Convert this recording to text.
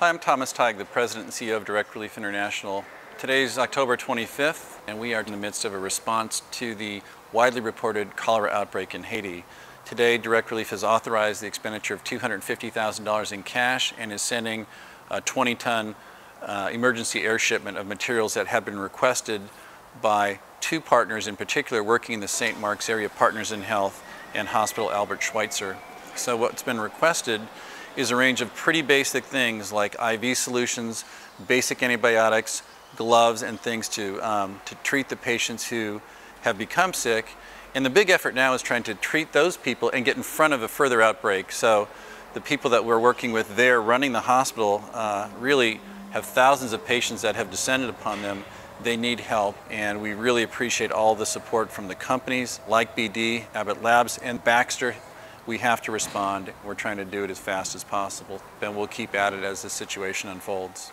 Hi, I'm Thomas Tighe, the President and CEO of Direct Relief International. Today is October 25th, and we are in the midst of a response to the widely reported cholera outbreak in Haiti. Today, Direct Relief has authorized the expenditure of $250,000 in cash and is sending a 20-ton uh, emergency air shipment of materials that have been requested by two partners in particular working in the St. Marc's area, Partners in Health and Hospital Albert Schweitzer. So what's been requested is a range of pretty basic things like IV solutions, basic antibiotics, gloves, and things to, um, to treat the patients who have become sick. And the big effort now is trying to treat those people and get in front of a further outbreak. So the people that we're working with there running the hospital uh, really have thousands of patients that have descended upon them. They need help, and we really appreciate all the support from the companies like BD, Abbott Labs, and Baxter we have to respond. We're trying to do it as fast as possible, and we'll keep at it as the situation unfolds.